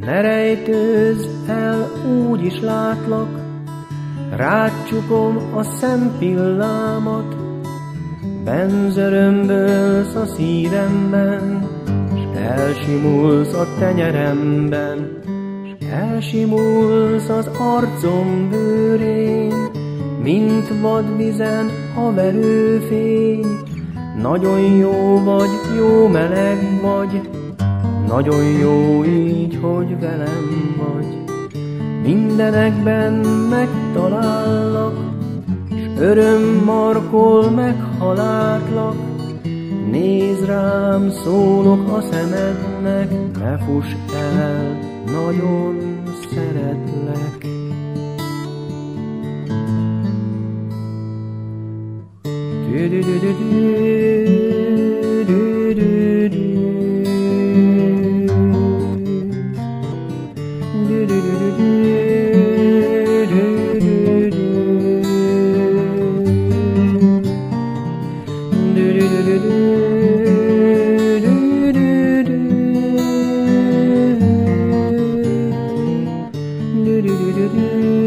Ne rejtőzz el, úgy is látlak, Rácsukom a szempillámat, Benzörömbölsz a szívemben, S elsimulsz a tenyeremben, S elsimulsz az arcom bőrén, Mint vadvizen a verőfény. Nagyon jó vagy, jó meleg vagy, nagyon jó így, hogy velem vagy. Mindenekben megtalállak, S öröm markol meg, ha látlak. Rám, szólok a szemednek, ne fuss el, nagyon szeretlek. Do do do do do do do do do do